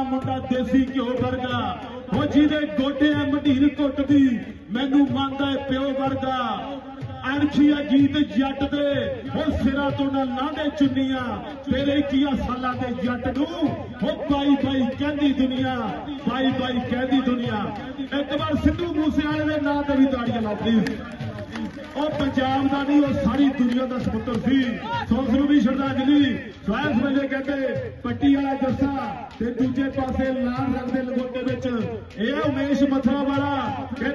ਮੇਰਾ ਮੁੰਡਾ ਦੇਸੀ ਘਿਓ ਵਰਗਾ। ਉਹ ਜਿਹਦੇ ਗੋਡੇ ਆ ਮਢੀਰ ਘੁੱਟਦੀ ਮੈਨੂੰ ਮੰਨਦਾ ਏ ਪਿਓ ਵਰਗਾ। ਅਣਖੀਆ ਗੀਤ ਜੱਟ ਦੇ, ਉਹ ਸਿਰਾਂ ਤੋਂ ਨਾ ਲਾਂਦੇ ਚੁੰਨੀਆਂ। ਤੇਰੇ 21 ਸਾਲਾਂ ਦੇ ਜੱਟ ਨੂੰ, ਉਹ ਬਾਈ ਬਾਈ ਕਹਿੰਦੀ ਦੁਨੀਆ, ਬਾਈ ਬਾਈ ਕਹਿੰਦੀ ਦੁਨੀਆ। ਇੱਕ ਵਾਰ ਸਿੱਧੂ ਮੂਸੇਵਾਲੇ ਦੇ ਨਾਂ ਤੇ ਵੀ ਤਾੜੀਆਂ ਲਾਓ ਪਲੀਜ਼ ਉਹ ਪੰਜਾਬ ਦਾ ਨਹੀਂ, ਉਹ ਸਾਰੀ ਦੁਨੀਆ ਦਾ ਸਪੁੱਤਰ ਸੀ। ਸੋ ਉਸ ਨੂੰ ਵੀ ਸ਼ਰਧਾਂਜਲੀ ਸਵਾਇਸ ਵੇਲੇ ਕਹਿੰਦੇ, ਪੱਟੀ ਵਾਲਾ ਤੇ ਦੂਜੇ ਪਾਸੇ ਲਾਲ ਰੰਗ ਦੇ ਲਗੋਟੇ ਵਿੱਚ ਇਹ ਉਮੇਸ਼ ਮਥਰਾ ਵਾਲਾ ਕਿ